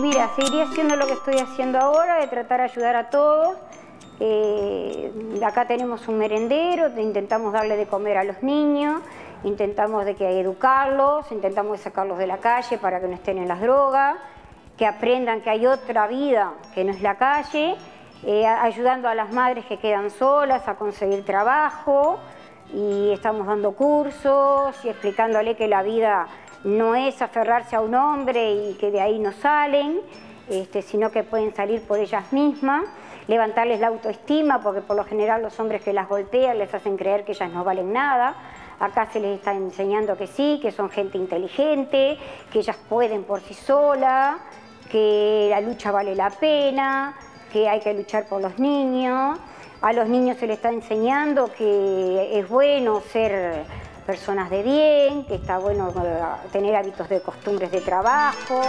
mira, seguiría haciendo lo que estoy haciendo ahora, de tratar de ayudar a todos. Eh, acá tenemos un merendero, intentamos darle de comer a los niños, intentamos de que educarlos, intentamos sacarlos de la calle para que no estén en las drogas, que aprendan que hay otra vida que no es la calle, eh, ayudando a las madres que quedan solas a conseguir trabajo y estamos dando cursos y explicándole que la vida no es aferrarse a un hombre y que de ahí no salen, este, sino que pueden salir por ellas mismas, levantarles la autoestima, porque por lo general los hombres que las golpean les hacen creer que ellas no valen nada. Acá se les está enseñando que sí, que son gente inteligente, que ellas pueden por sí solas, que la lucha vale la pena, que hay que luchar por los niños. A los niños se les está enseñando que es bueno ser personas de bien, que está bueno eh, tener hábitos de costumbres de trabajo.